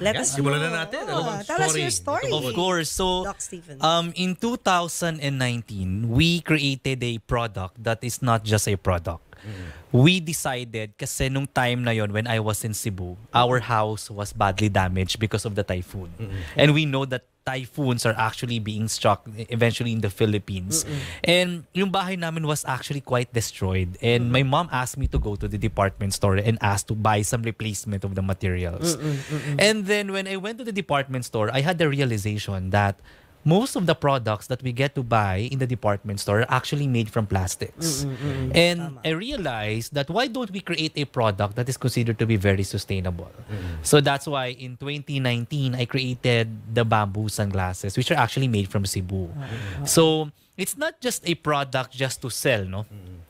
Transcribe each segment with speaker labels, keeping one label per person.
Speaker 1: Let
Speaker 2: Yan,
Speaker 1: us
Speaker 2: simulan
Speaker 1: know.
Speaker 2: na natin. Ano
Speaker 1: Oh,
Speaker 2: bang
Speaker 1: tell us
Speaker 2: story?
Speaker 1: your story.
Speaker 3: Of course. So, um, in 2019, we created a product that is not just a product. We decided, kasi nung time na yon when I was in Cebu, our house was badly damaged because of the typhoon. And we know that typhoons are actually being struck eventually in the Philippines. And yung bahay namin was actually quite destroyed. And my mom asked me to go to the department store and ask to buy some replacement of the materials. And then when I went to the department store, I had the realization that most of the products that we get to buy in the department store are actually made from plastics. Mm, mm, mm, and I realized that why don't we create a product that is considered to be very sustainable? So that's why in 2019, I created the bamboo sunglasses, which are actually made from Cebu. So it's not just a product just to sell, no?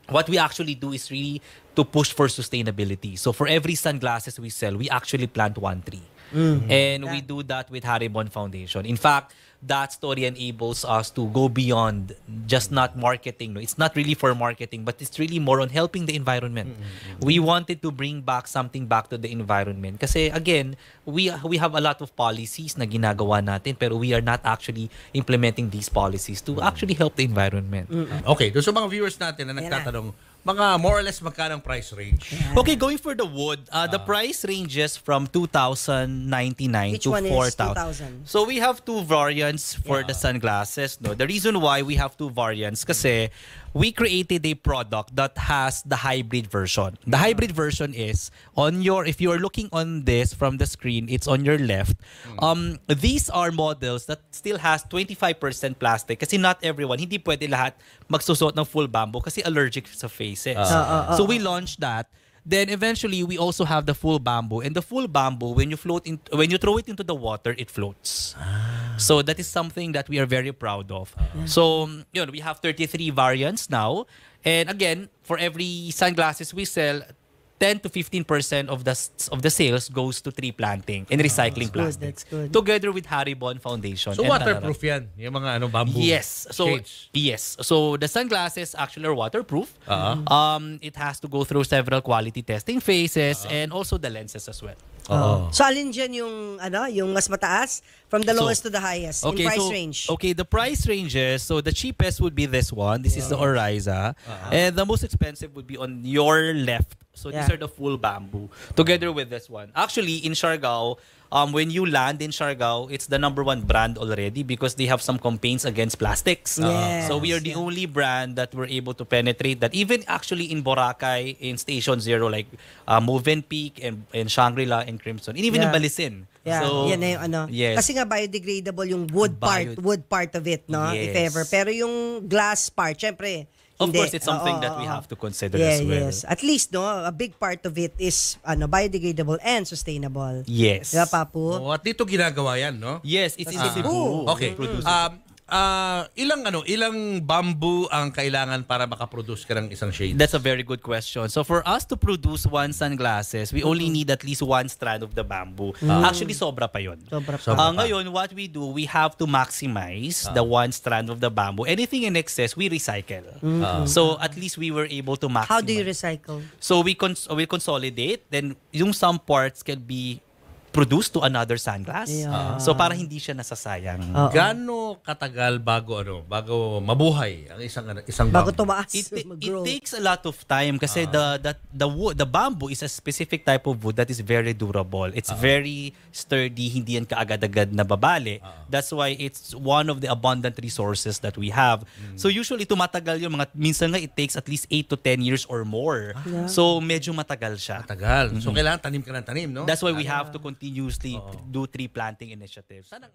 Speaker 3: What we actually do is really to push for sustainability. So for every sunglasses we sell, we actually plant one tree. And we do that with Haribon Foundation. In fact, that story enables us to go beyond just not marketing. No, it's not really for marketing, but it's really more on helping the environment. We wanted to bring back something back to the environment. Kasi again, we we have a lot of policies na ginagawa natin, pero we are not actually implementing these policies to actually help the environment.
Speaker 2: Okay, doon sa mga viewers natin na nagtatanong, mga more or less magkano ang price range?
Speaker 3: Okay, going for the wood, uh, the price ranges from 2,099
Speaker 1: Which
Speaker 3: to
Speaker 1: one is
Speaker 3: 4,000.
Speaker 1: 2,000?
Speaker 3: So we have two variants for the sunglasses. No, the reason why we have two variants kasi we created a product that has the hybrid version. The hybrid version is on your if you are looking on this from the screen, it's on your left. Um these are models that still has 25% plastic kasi not everyone hindi pwede lahat magsusot ng full bamboo kasi allergic sa faces. so we launched that. Then eventually we also have the full bamboo and the full bamboo when you float in when you throw it into the water it floats. So that is something that we are very proud of. So you know we have 33 variants now and again for every sunglasses we sell 10 to 15% of the of the sales goes to tree planting and recycling
Speaker 1: good,
Speaker 3: plastics
Speaker 1: that's good.
Speaker 3: together with Haribon Foundation.
Speaker 2: So waterproof yan, yung mga ano, bamboo
Speaker 3: Yes. So
Speaker 2: shades.
Speaker 3: yes. So the sunglasses actually are waterproof.
Speaker 2: Uh-huh.
Speaker 3: Um, it has to go through several quality testing phases and also the lenses as well.
Speaker 2: Oo.
Speaker 1: So alin dyan yung ano, yung mas mataas from the
Speaker 3: So,
Speaker 1: lowest to the highest in price
Speaker 3: so,
Speaker 1: range?
Speaker 3: Okay, the price ranges. So the cheapest would be this one. This is the Oriza. And the most expensive would be on your left. So these
Speaker 1: Yeah.
Speaker 3: are the full bamboo together with this one. Actually, in Siargao, um, when you land in Siargao, it's the number one brand already because they have some campaigns against plastics.
Speaker 1: Yes,
Speaker 3: so we are the
Speaker 1: yeah.
Speaker 3: only brand that were able to penetrate that. Even actually in Boracay, in Station Zero, like uh, Movenpick and, and Shangri-La and Crimson, and even in
Speaker 1: Yeah.
Speaker 3: Balisin.
Speaker 1: Yeah,
Speaker 3: so,
Speaker 1: yan na yung ano.
Speaker 3: Yes.
Speaker 1: Kasi nga biodegradable yung wood part,
Speaker 3: Bio-
Speaker 1: wood part of it, no? If
Speaker 3: Yes.
Speaker 1: ever. Pero yung glass part, syempre,
Speaker 3: Of
Speaker 1: hindi.
Speaker 3: course, it's something
Speaker 1: Oo,
Speaker 3: that we
Speaker 1: oo,
Speaker 3: have to consider
Speaker 1: yeah,
Speaker 3: as well.
Speaker 1: Yes, At least, no, a big part of it is ano biodegradable and sustainable.
Speaker 3: Yes.
Speaker 1: Diba, Papu?
Speaker 2: Oh, at dito ginagawa yan, no?
Speaker 3: Yes, it's in
Speaker 1: Ah.
Speaker 3: Cebu.
Speaker 2: Okay.
Speaker 3: It.
Speaker 2: Um, ah, ilang ano, ilang bamboo ang kailangan para makaproduce ka ng isang shade?
Speaker 3: That's a very good question. So for us to produce one sunglasses, we only need at least one strand of the bamboo. Actually, sobra pa yon.
Speaker 1: Sobra pa.
Speaker 2: Sobra
Speaker 3: Uh, ngayon, what we do, we have to maximize the one strand of the bamboo. Anything in excess, we recycle. So at least we were able to maximize.
Speaker 1: How do you recycle?
Speaker 3: So we cons- we consolidate, then yung some parts can be produced to another sunglass.
Speaker 1: Yeah.
Speaker 3: So para hindi siya nasasayang.
Speaker 1: Oo.
Speaker 2: Gaano katagal bago ano, bago mabuhay ang isang isang
Speaker 1: Bago
Speaker 2: bamboo?
Speaker 1: tumaas,
Speaker 3: it, it, it
Speaker 1: mag-grow.
Speaker 3: takes a lot of time kasi the the the wood, the bamboo is a specific type of wood that is very durable. It's very sturdy, hindi yan kaagad-agad nababali. That's why it's one of the abundant resources that we have. So usually tumatagal yung mga minsan nga it takes at least 8 to 10 years or more. So medyo matagal siya.
Speaker 2: Tagal. So kailangan tanim ka ng tanim, no?
Speaker 3: That's why we have to continuously do tree planting initiatives.
Speaker 2: Sana-